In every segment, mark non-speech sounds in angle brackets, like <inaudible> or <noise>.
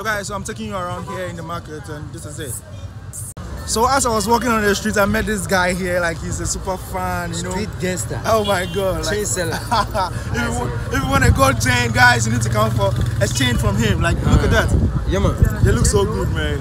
Yo guys, so I'm taking you around here in the market and this is it. So as I was walking on the street, I met this guy here, like he's a super fan, you know. Street gangster. Oh my god. Chain Like, seller. <laughs> if, you, wa- if you want a gold chain, guys, you need to come for a chain from him. Like, look at that. Yeah, man. They look so good, man.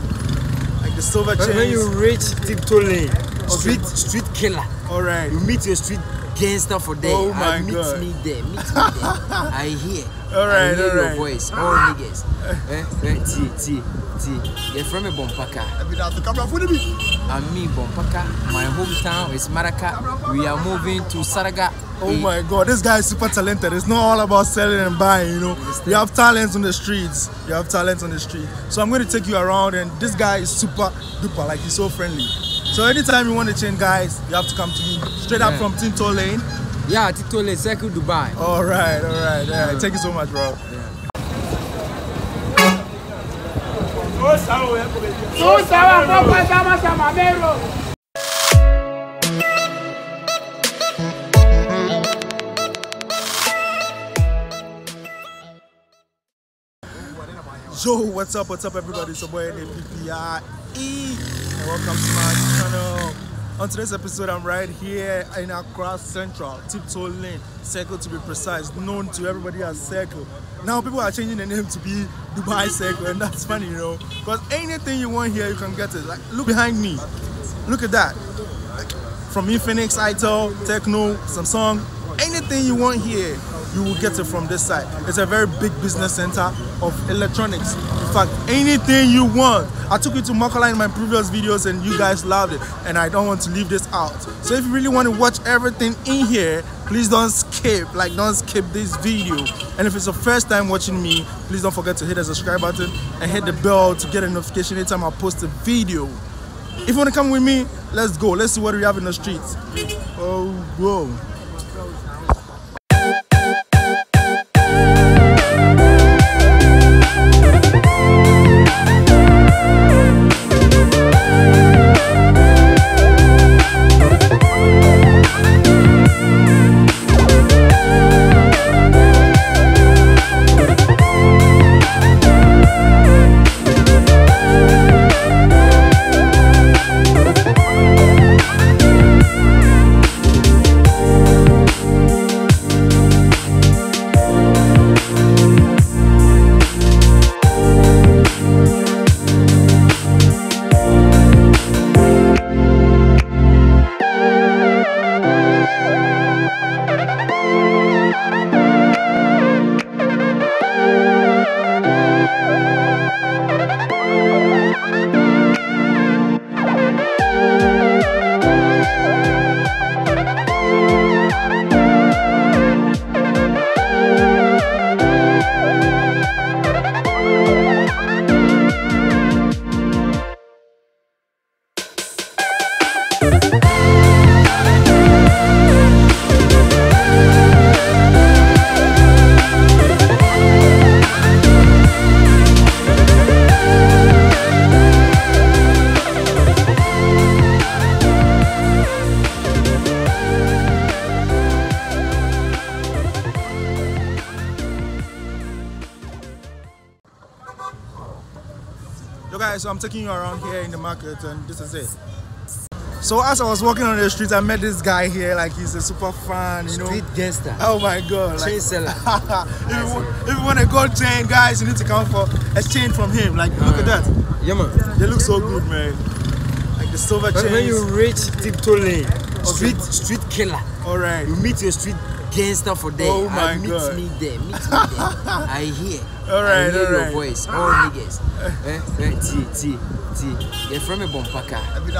Like the silver chain. when you reach tiptoe lane, street street killer, All right. you meet your street gangster for there. Oh my and meet God. me there. Meet me <laughs> there. I hear. All right, I hear all your voice. All niggas. eh, eh, T, T, T. You're from a Bompaka. And me, Bompaka. My hometown is Maraka. We are moving to Saraga. Oh my god, this guy is super talented. It's not all about selling and buying, you know. You have talents on the streets. You have talents on the street. So I'm going to take you around, and this guy is super duper, like he's so friendly. So anytime you want to change, guys, you have to come to me straight up Yeah. from Tiptoe Lane. Yeah, tiptoe lane, circle Dubai. All right, all right, all right. Thank you so much, bro. Susawa Copa Sama Samamero. Yo, what's up? What's up, everybody? It's your boy NAPPIE, and welcome to my channel. On today's episode, I'm right here in Accra Central, Tiptoe Lane, Circle to be precise, known to everybody as Circle. Now, people are changing the name to be Dubai Circle, and that's funny, you know, because anything you want here, you can get it. Like, look behind me. Look at that. Like, from Infinix, Itel, Tecno, Samsung, anything you want here, you will get it from this side. It's a very big business center of electronics. Fact, anything you want. I took you to Makola in my previous videos and you guys loved it. And I don't want to leave this out. So if you really want to watch everything in here, please don't skip, like don't skip this video. And if it's your first time watching me, please don't forget to hit the subscribe button and hit the bell to get a notification anytime I post a video. If you want to come with me, let's go. Let's see what we have in the streets. Oh, whoa. So I'm taking you around here in the market and this is it. So as I was walking on the street, I met this guy here, like he's a super fan, you know. Street gangster. Oh my god. Like, Chain seller. if, you, wa- if you want a gold chain, guys, you need to come for a chain from him. Like, look at that. Yeah, man. They look so good, man. Like the silver chain. when you reach tiptoe lane, street street killer, All right. you meet your street gangster for there. Oh my and meet God. me there. Meet me there. <laughs> I hear. All right, I hear all your right. voice. All niggas. <laughs> eh, eh, T, T, T. You're from a Bompaka. And me,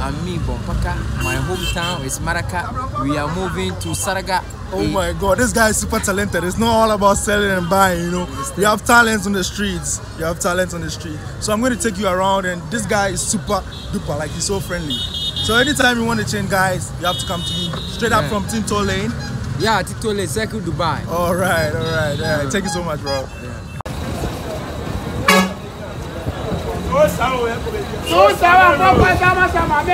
I'm me, Bompaka. My hometown is Maraka. We are moving to Saraga. Oh Eh, my god, this guy is super talented. It's not all about selling and buying, you know. You have talents on the streets. You have talents on the street. So I'm going to take you around, and this guy is super duper, like he's so friendly. So anytime you want to change, guys, you have to come to me straight up Yeah. from Tinto Lane. Yeah, tiptoe lane, circle Dubai. All right, all right, all right. Thank you so much, bro. Susawa Copa Sama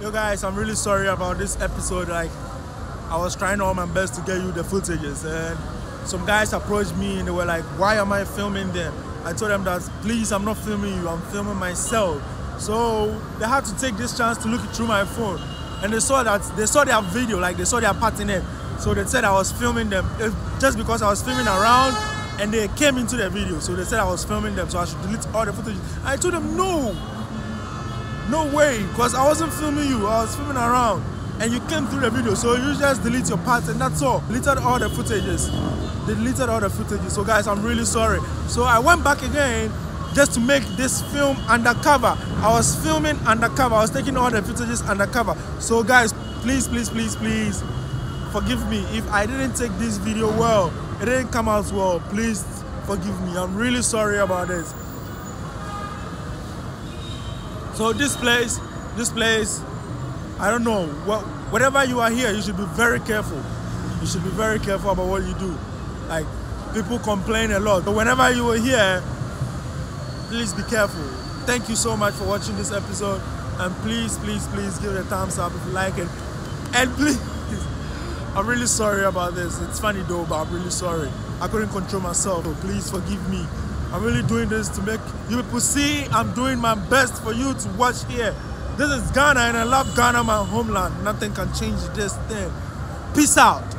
Samamero. guys, I'm really sorry about this episode. Like, I was trying all my best to get you the footages, and some guys approached me and they were like, "Why am I filming them?" I told them that, "Please, I'm not filming you. I'm filming myself." So they had to take this chance to look through my phone, and they saw that they saw their video, like they saw their part in it. So they said I was filming them just because I was filming around and they came into the video. So they said I was filming them, so I should delete all the footage. I told them no, no way, because I wasn't filming you. I was filming around, and you came through the video. So you just delete your parts, and that's all. Deleted all the footages. They deleted all the footages. So guys, I'm really sorry. So I went back again just to make this film undercover. I was filming undercover. I was taking all the footages undercover. So guys, please, please, please, please forgive me if I didn't take this video well. It didn't come out well. Please forgive me. I'm really sorry about this. So this place, this place, I don't know. What, whatever you are here, you should be very careful. You should be very careful about what you do. Like people complain a lot, but whenever you are here, please be careful. Thank you so much for watching this episode, and please, please, please give it a thumbs up if you like it, and please. <laughs> I'm really sorry about this. It's funny though, but I'm really sorry. I couldn't control myself, so please forgive me. I'm really doing this to make you people see I'm doing my best for you to watch here. This is Ghana and I love Ghana, my homeland. Nothing can change this thing. Peace out.